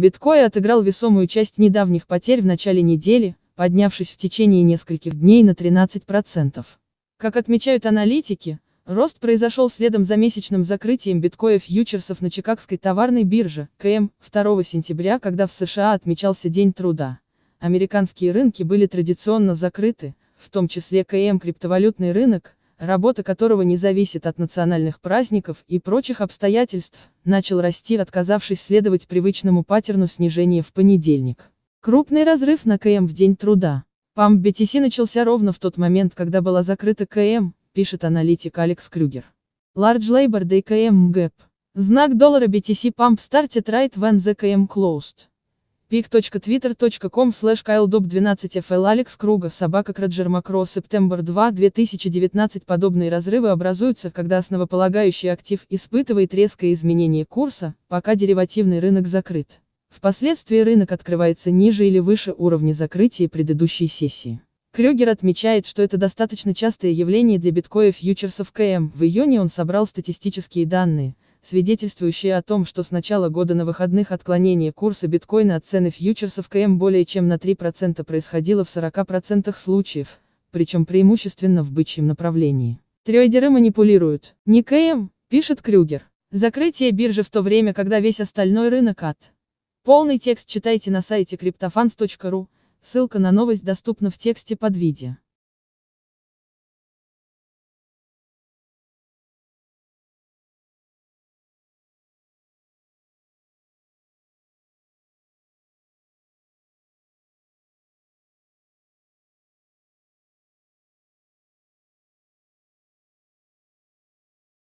Биткоин отыграл весомую часть недавних потерь в начале недели, поднявшись в течение нескольких дней на 13%. Как отмечают аналитики, рост произошел следом за месячным закрытием биткоин фьючерсов на Чикагской товарной бирже, КМ, 2 сентября, когда в США отмечался День труда. Американские рынки были традиционно закрыты, в том числе КМ криптовалютный рынок, работа которого не зависит от национальных праздников и прочих обстоятельств, начал расти, отказавшись следовать привычному паттерну снижения в понедельник. Крупный разрыв на КМ в день труда. Памп BTC начался ровно в тот момент, когда была закрыта КМ, пишет аналитик Алекс Крюгер. Large Labor Day KM Gap. Знак доллара BTC Pump started right when the KM closed pic.twitter.com slash kyledop12fl Алекс Круга, собака Краджер Макро, Септембр 2, 2019 Подобные разрывы образуются, когда основополагающий актив испытывает резкое изменение курса, пока деривативный рынок закрыт. Впоследствии рынок открывается ниже или выше уровня закрытия предыдущей сессии. Крюгер отмечает, что это достаточно частое явление для биткоин фьючерсов КМ. В июне он собрал статистические данные, свидетельствующие о том, что с начала года на выходных отклонение курса биткоина от цены фьючерсов КМ более чем на 3% происходило в 40% случаев, причем преимущественно в бычьем направлении. Трейдеры манипулируют. Не КМ, пишет Крюгер. Закрытие биржи в то время, когда весь остальной рынок ад. Полный текст читайте на сайте cryptofans.ru, ссылка на новость доступна в тексте под видео.